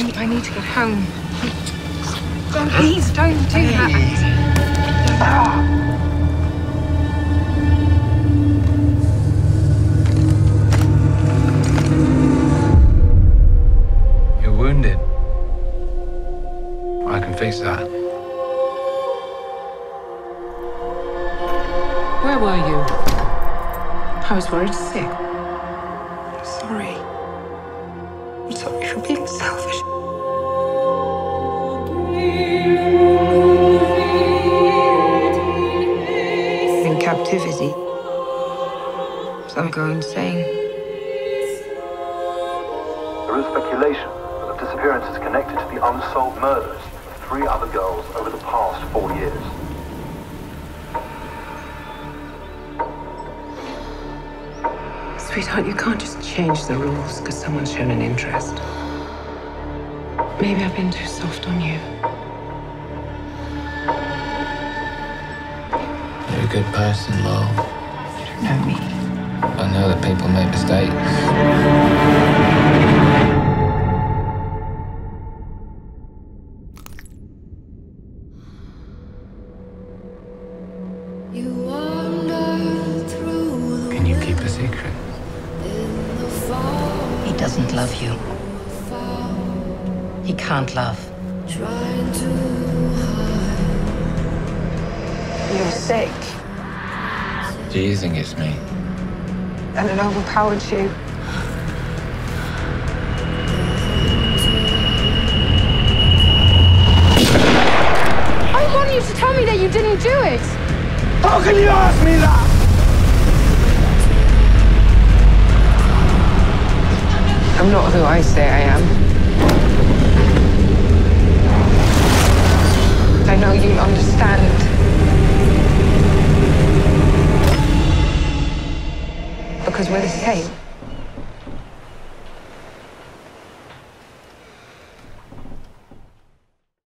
Pete, I need to get home. Don't, please don't do that. You're wounded. I can fix that. Where were you? I was worried sick. I'm sorry for being selfish. In captivity, some go insane. There is speculation that the disappearance is connected to the unsolved murders of three other girls over the past four years. Sweetheart, you can't just change the rules because someone's shown an interest. Maybe I've been too soft on you. You're a good person, Lo. You don't know me. I know that people make mistakes. Can you keep a secret? He doesn't love you. He can't love. You're sick, Do you think it's me? and it overpowered you. I want you to tell me that you didn't do it. How can you ask me that? I'm not who I say I am. I know you'll understand. Because we're the same.